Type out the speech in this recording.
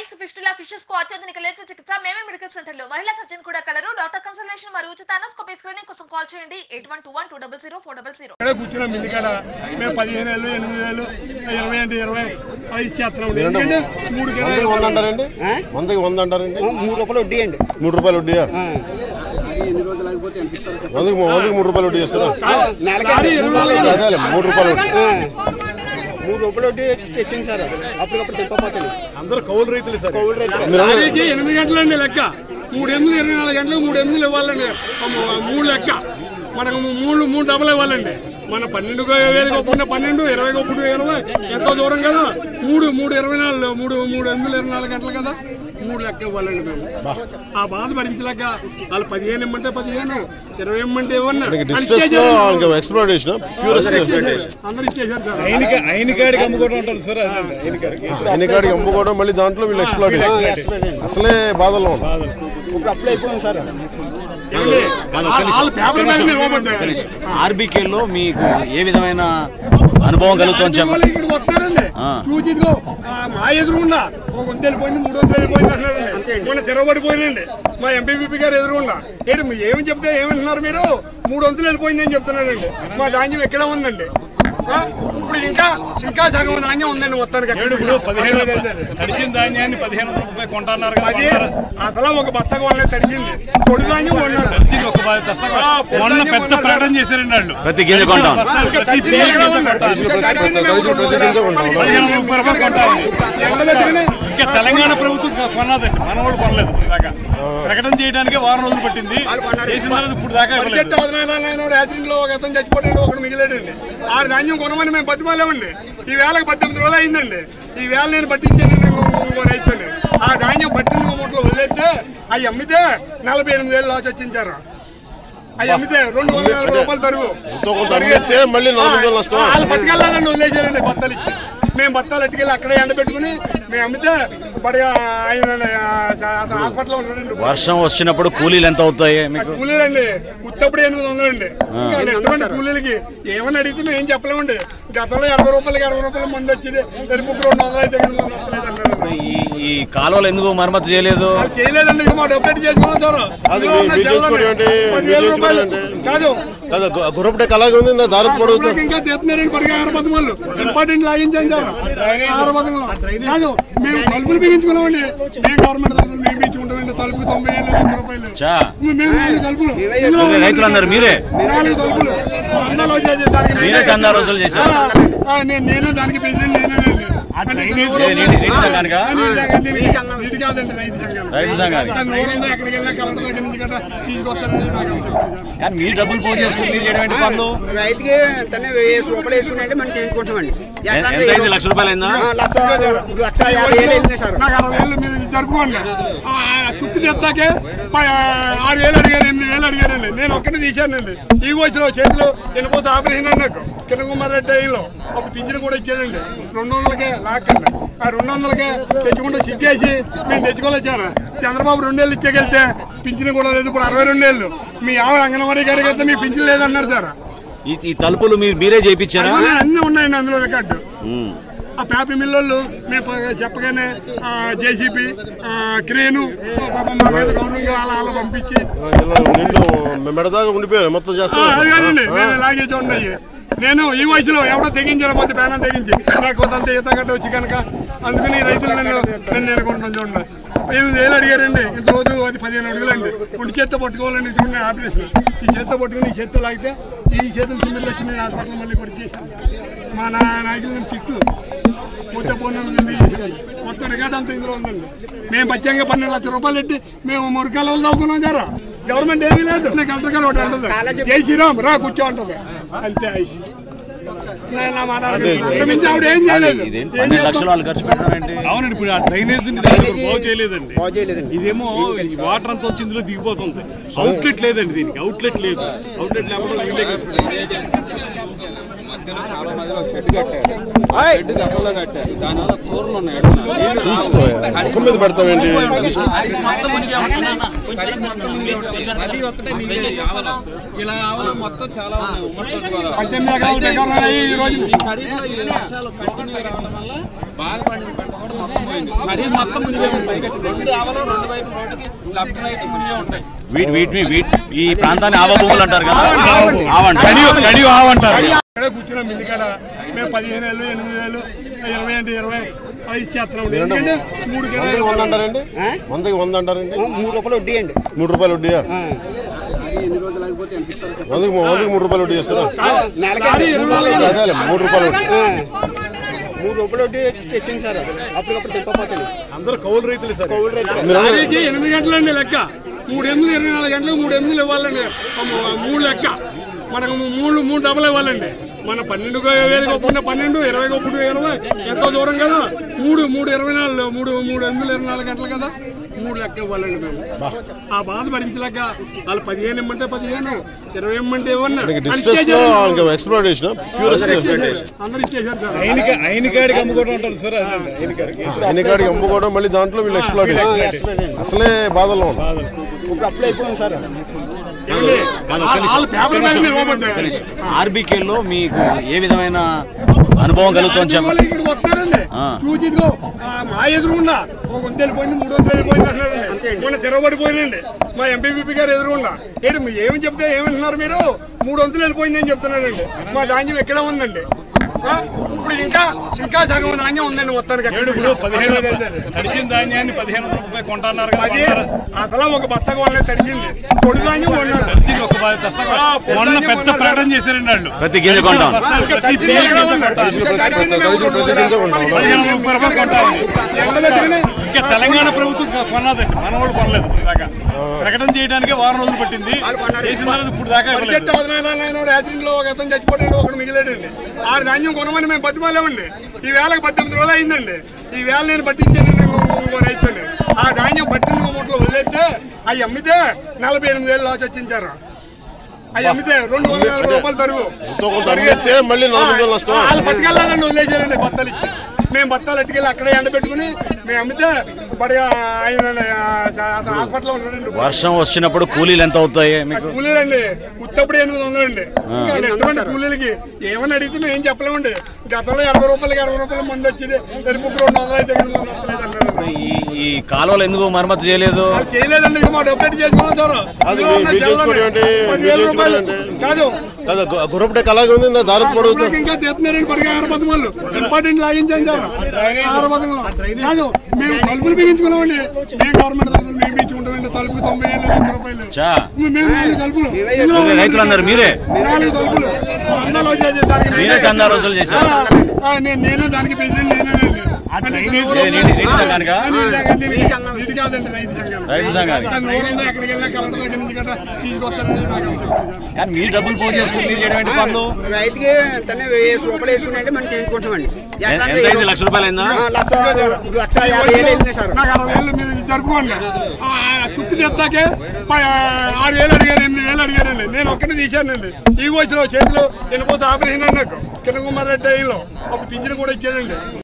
Piles fistula ఫిషెస్కు అత్యాధునిక లేత చికిత్స మేమే మెడికల్ సెంటర్లో మహిళా సర్జన్ కూడా కలరు. డాక్టర్ కన్సల్టేషన్ మరియు ఉచిత అనస్కోపీ స్క్రీనింగ్ కోసం కాల్ చేయండి. Eight one two one two double zero four double zero. ఇక్కడే కూర్చున్నాం ఇంటికాడ మేము పదిహేను వేలు ఎనిమిది వేలు ఇరవై అంటే ఇరవై అవి ఇచ్చేస్తున్నాం ఎందుకంటే మూడు వందకి వంద అంటారండి? వందకి వంద అంటారండి? మూడు రూపాయలు వడ్డీ అండి. మూడు రూపాయలు వడ్డీయా. వందకి వందకి మూడు రూపాయలు వడ్డీ అదే మూడు రూపాయలు వడ్డీ. మూడు రూపాయలు వడ్డీ తెచ్చింది సార్ అప్పటికప్పుడు తిప్పపోతుంది అందరూ కౌలు రైతులు సార్. కోవిడ్ రైతు మీరు అందరూ లారీకి ఎనిమిది గంటలండి లెక్క. మూడు ఎనిమిది ఇరవై నాలుగు గంటలు మూడు ఎనిమిదిలు ఇవ్వాలండి. మూడు లెక్క. మనకు మూడు మూడు డబ్బులు ఇవ్వాలండి. మన పన్నెండు వేలు ఒప్పుకుంటే పన్నెండు ఇరవై ఒప్పుడు ఇరవై ఎంతో దూరం కదా? మూడు మూడు ఇరవై నాలుగు మూడు మూడు ఎనిమిది ఇరవై నాలుగు గంటలు కదా? మూడు లెక్క ఇవ్వాలండి మేము. ఆ బాధ భరించలేక వాళ్ళు పదిహేను ఇమ్మంటే పదిహేను ఇరవై ఇమ్మంటే ఇవ్వన్నా ప్యూర్ అందరు ఇచ్చేసారు అమ్ముకోవడం మళ్ళీ దాంట్లో వీళ్ళు అసలే బాధల్లో ఉన్నారు ఇప్పుడు అప్లై అయిపోయింది సార్. ఆర్బీకేలో మీకు ఏ విధమైన అనుభవం కలుగుతుందని చెప్పండి. ఆ, మా ఎదురుగుండా ఒక వంద వెళ్ళిపోయింది మూడు వందలు వెళ్ళిపోయింది మొన్న తిరగబడిపోయిందండి మా ఎంపీపీ గారు ఎదురుగుండా ఏంటి ఏమి చెప్తే ఏమంటున్నారు మీరు? మూడు వందలు వెళ్ళిపోయింది అని చెప్తున్నారండి మా ధాన్యం ఎక్కడ ఉందండి? ఇప్పుడు ఇంకా ఇంకా సగం ధాన్యం ఉందండి మొత్తానికి ఎక్కడ ఇప్పుడు పదిహేను తడిచిన ధాన్యాన్ని పదిహేను వందల రూపాయలు కొంటున్నారు అది అసలు ఒక బత్తకు వాళ్ళే తడిచింది. పొడి ధాన్యం తడిచింది ఒక మొన్న పెద్ద. ప్రకటన చేశారండి వాళ్ళు ప్రతి గింజ కొంటాం. కొంటాం. పదిహేను రూపాయలు కొంటారు. ఇంకా తెలంగాణ ప్రభుత్వం కొన్నదండి మన వాళ్ళు కొనలేదు దాకా ప్రకటన చేయడానికి వారం రోజులు పట్టింది. చేసిన తర్వాత ఇప్పుడు దాకా యాక్సిడెంట్లో ఒక అతను చచ్చిపోయాడు ఒకడు మిగిలాడండి. ఆరు ధాన్యం కొనమని మేము బతిమాలేమండి. ఈ వేళకి పద్దెనిమిది రోజులు అయిందండి. ఈ వేళ నేను పట్టించాను రైతుని. ఆ ధాన్యం పట్టిన మూటలో వదిలేస్తే అవి అమ్మితే నలభై ఎనిమిది వేలు లాస్ వచ్చించారు. అవి అమ్మితే రెండు వందల రూపాయలు తరుగు. మళ్ళీ. వాళ్ళు పట్టుకెళ్ళాలండి వదిలేసారండి బత్తాలు ఇచ్చి. మేము బత్తాలు ఎట్టుకెళ్ళి అక్కడే ఎండబెట్టుకుని మేము అమ్మితే బడిగా ఆయన హాస్పిటల్లో ఉన్నాడండి. వర్షం వచ్చినప్పుడు కూలీలు ఎంత అవుతాయి మీకు? కూలీలండి. ఉత్తప్పుడు ఎనిమిది వందలండి. ఇంకా ఎటువంటి కూలీలకి? ఏమని అడిగితే మేము ఏం చెప్పలేమండి. గతంలో ఎనభై రూపాయలకి అరవై రూపాయల మంది వచ్చేది సరిపోకు రెండు వందలు అయితే వస్తలేదు ఈ ఈ కాలువలు ఎందుకు మరమ్మతు చేయలేదు? గుర్రపటెక్ అలాగే ఉంది దారి పడుతుంది. ఇంకా తీస్తున్నారండి పరిగా ఆరపదం వాళ్ళు ఇంపార్టెంట్ లాగించాం సార్. ఆరపదంలో కాదు మేము తలుపులు బిగించుకున్నామండి. మేము గవర్నమెంట్ తలుపులు మేము బిగించుకుంటామండి తలుపు తొంభై ఏళ్ళు లక్ష రూపాయలు. చా. మేము నాలుగు తలుపులు. ఇందులో మీరే రైతులందరూ మీరే. నాలుగు తలుపులు. చందాలు వచ్చేసి దానికి మీరే చందా వసూలు చేశారు? నేను నేనే దానికి? అంటే రైతు- సంఘానికా? కానీ మీరు డబ్బులు పోగు చేసుకుని మీరు చేయడం ఏంటి పనులు? రైతుకి తనే వెయ్యి రూపాయలు వేసుకుని మనం చేయించుకుంటామండి. ఎంత లక్ష రూపాయలు అయిందా? లక్ష లక్ష యాభై వేలు వెళ్ళినాయి సార్. నాకు అరవై వేలు మీరు జరుపుకోండి. తెస్తాకే ఆరు వేలు అడిగారు ఎనిమిది వేలు అడిగారండి నేను ఒక్కటే తీశానండి ఈ వచ్చిన చేతిలో వెళ్ళిపోతే ఆపరేషన్ నాకు. కింద కుమారెడ్డి అయ్యిలో ఒక పింఛన్ కూడా ఇచ్చాడండి. రెండు వందలకే లాక్కండి. ఆ రెండు వందలకే తెచ్చుకుంటే సిగ్గేసి మేము తెచ్చుకోలేచారు చంద్రబాబు రెండేళ్ళు ఇచ్చేకెళ్తే పింఛన్ కూడా లేదు ఇప్పుడు అరవై రెండేళ్ళు. మీ ఆవిడ అంగన్వాడీ గారికి వెళ్తే మీ పింఛన్ లేదన్నారు సార్. ఈ తలుపులు మీరు మీరే చేయించారా అన్నీ- ఉన్నాయండి అందులో రికార్డు. ఆ పేపర్ మిల్లోళ్ళు మేము చెప్పగానే జేసీబీ క్రేను అలా పంపించి. మెడదాకా ఉండిపోయారు మొత్తం చేస్తాం లాగేజ్ ఉన్నాయి నేను ఈ వయసులో ఎవడో తెగించలేకపోతే ప్రాణం తెగించి. నాకు కొంత ఈత గడ్డ వచ్చి కనుక అందుకని రైతులు నన్ను నన్ను ఎన్నుకుంటున్నాను చూడండి. ఎనిమిది వేలు అడిగారండి? ఇంత రోజు అది పదిహేను అడుగులండి. ఇప్పుడు చేత్తో పట్టుకోవాలండి చూడండి ఆపరేషన్ ఈ చేత్తో పట్టుకుని ఈ చేత్తో లాగితే ఈ చేతులు కిందకి వచ్చి నేను హాస్పిటల్ మళ్ళీ కొడిచేసాను మా నా నాయకులు తిట్లు మొత్తం పన్ను మొత్తం రికార్డ్ అంతా ఇందులో ఉందండి. మేము పచ్చంగా పన్నెండు లక్షల రూపాయలు పెట్టి మేము మురికాల దాక్కున్నాం జరా. గవర్నమెంట్ ఏమీ లేదు. గారు ఒకటి అంటుంది. జై శ్రీరామ్ రా కూర్చో అంటుంది. అంతే పన్నెండు చేస్తాం? లక్షలు వాళ్ళు ఖర్చు పెట్టారంటే అవునండి ఇప్పుడు ఆ డ్రైనేజ్ బాగు చేయలేదండి. బాగు చేయలేదండి. ఇదేమో వాటర్ అంతా వచ్చి ఇందులో దిగిపోతుంది. అవుట్లెట్ లేదండి దీనికి. అవుట్లెట్ లేదు. అవుట్లెట్ లేకపోతే మొత్తం ఉన్నాయి. ఈ ఖరీఫ్లో ఈ వర్షాలు కంటిన్యూ రావడం వల్ల బాగా పండిన పంట కూడా మొత్తం పోయింది. మరీ మొత్తం మునిగే ఉంటాయి రెండు ఆవలు రెండు వైపు రోడ్డుకి లెఫ్ట్ రైట్ మునిగే ఉంటాయి. వీటి వీటిని వీటి ఈ ప్రాంతాన్ని ఆవ భూములు అంటారు కదా? ఆవంటారు కూర్చున్నాం ఇంటికాడ మేము పదిహేను వేలు ఎనిమిది వేలు ఇరవై అంటే ఇరవై అవి ఇచ్చేస్తున్నాం ఎందుకంటే మూడు వంద అంటారండి? వందకి వంద అంటారండి? మూడు రూపాయలు వడ్డీ అండి. మూడు రూపాయలు వడ్డీయా? అది ఎన్ని రోజులు ఆగిపోతే ఎంత ఇస్తారు చెప్పండి. వందకి వందకి మూడు రూపాయలు వడ్డీ. చేస్తారా అదే మూడు రూపాయలు వడ్డీ. మూడు రూపాయలు వడ్డీ తెచ్చింది సార్ అప్పటికప్పుడు దింపపోతుంది అందరూ కౌలు రైతులు సార్. కౌలు రైతులు. ఎనిమిది గంటలండి లెక్క. మూడు ఎనిమిది ఇరవై నాలుగు గంటలకు మూడు ఎనిమిదిలు ఇవ్వాలండి. మూడు లెక్క. మనకు మూడు మూడు డబ్బులు ఇవ్వాలండి. మన పన్నెండు వేలు కొప్పుకుంటే పన్నెండు ఇరవై కొప్పుకుంటే ఇరవై. ఎంతో దూరం కదా? మూడు మూడు ఇరవై నాలుగు మూడు మూడు ఎనిమిది ఇరవై నాలుగు గంటలు కదా? మూడు లెక్క ఇవ్వాలండి మేము. ఆ బాధ భరించలేక వాళ్ళు పదిహేను ఇమ్మంటే పదిహేను ఇరవై ఇమ్మంటే ఇవ్వన్నా ఎక్స్ప్లోరేషన్ అందరు ఇచ్చేసారు అమ్ముకోవడం మళ్ళీ దాంట్లో వీళ్ళు ఎక్స్ప్లోర్ అసలే బాధల్లో ఉన్నారు ఇప్పుడు అప్లై అయిపోయింది సార్. ఆర్బీకేలో మీకు ఏ విధమైన అనుభవం కలుగుతుంది చెప్పండి. ఆ, మా ఎదురుగుండా ఒక వంద వెళ్ళిపోయింది మూడు వందలు వెళ్ళిపోయింది మొన్న తిరగబడిపోయిందండి మా ఎంపీపీ గారు ఎదురుగుండా ఏంటి మీరు ఏమి చెప్తే ఏమంటున్నారు మీరు? మూడు వందలు వెళ్ళిపోయింది అని చెప్తున్నారండి మా ధాన్యం ఎక్కడే ఉందండి? ఇప్పుడు ఇంకా ఇంకా సగం ధాన్యం ఉందండి మొత్తానికి. అక్కడ. ఇప్పుడు పదిహేను తడిచిన ధాన్యాన్ని పదిహేను వందల రూపాయలు కొంటున్నారు అది అసలు ఒక బత్తకు వాళ్ళే తడిచింది. పొడి ధాన్యం తడిచింది ఒక మొన్న పెద్ద ప్రకటన చేశారండి వాళ్ళు ప్రతి గింజ కొంటాం. కొంటాం. పదిహేను రూపాయలు కొంటారు. ఇంకా తెలంగాణ ప్రభుత్వం కొన్నదండి. మన వాళ్ళు కొనలేదు దాకా ప్రకటన చేయడానికి వారం రోజులు పట్టింది. చేసిన తర్వాత ఇప్పుడు దాకా ఒక అతను చచ్చిపోయాడు ఒకడు మిగిలేడండి. ఆరు ధాన్యం కొనమని మేము బతిమాలేమండి. ఈ వేళకి పద్దెనిమిది రోజులు అయిందండి. ఈ వేళ నేను పట్టించానండి ఇంకో రైతుని ఆ ధాన్యం పట్టింది మూటలో వదిలేస్తే అవి అమ్మితే నలభై ఎనిమిది వేలు లాస్ వచ్చించారు. అవి అమ్మితే రెండు వందల యాభై రూపాయలు తరుగు? వాళ్ళు పట్టుకెళ్ళాలండి వదిలేసారండి బత్తాలు ఇచ్చి. మేము బత్తాలు ఎట్టుకెళ్ళి అక్కడే ఎండబెట్టుకుని మేము అమ్మితే ఆయన అతను హాస్పిటల్లో ఉన్నాడండి వర్షం వచ్చినప్పుడు కూలీలు ఎంత అవుతాయి మీకు? కూలీలండి. ఉత్తప్పుడు ఎనిమిది వందలండి ఎటువంటి కూలీలకి ఏమని అడిగితే మేము ఏం చెప్పలేమండి. గతంలో ఎనభై రూపాయలకి అరవై రూపాయల మంది వచ్చేది సరిపుకు రెండు వందలు అయితే ఎనిమిది వందలు వస్తలేదు అన్నారు ఈ ఈ కాలువలు ఎందుకు మరమ్మతు చేయలేదు? చేయలేదండి మా డబ్బు ఎట్టి చేసుకున్నాం సార్? కాదు. కదా గు- గుర్రపు డెక్క అలాగే ఉంది దారి పడుతుంది నాకు ఇంకా తీస్తున్నారండి వాళ్ళు. Important లాగించాం sir. ఆరపదంలో కాదు మేము తలుపులు బిగించుకున్నామండి. మేము గవర్నమెంట్ తలుపులు మేము బిగించుకుంటామండి. తలుపుకి తొంభై ఏళ్ళు లక్ష రూపాయలు. మేము నాలుగు తలుపులు. రైతులందరూ మీరే. నాలుగు తలుపులు. చందాలు వచ్చేసి దానికి మీరే చందా రోజులు చేశారు. నేను నేనే దానికి ప్రెసిడెంట్ నేనేనండి రైతు సంఘం. రైతు సంఘానికి. కానీ మీరు డబ్బులు పోగు రైతుకి తనే వేసి రూపాయలు వేసుకున్నాయంటే మనం చేయించుకుంటామండి. లక్ష రూపాయలు లక్ష లక్ష యాభై వేలు వెళ్ళినాయి సార్. నాకు అరవై వేలు మీరు జరుపుకోండి. ఆ, ఆ, చుట్టూ తెస్తాకే ప- ఆరు వేలు అడిగారు ఎనిమిది వేలు అడిగారండి నేను ఒక్కనే తీశానండి ఈ వచ్చిన చేతిలో వెళ్ళిపోతే ఆపరేషన్ అన్నాకు కిరణ్ కుమార్ రెడ్డి అయ్యిలో ఒక పింఛన్ కూడా ఇచ్చాడండి.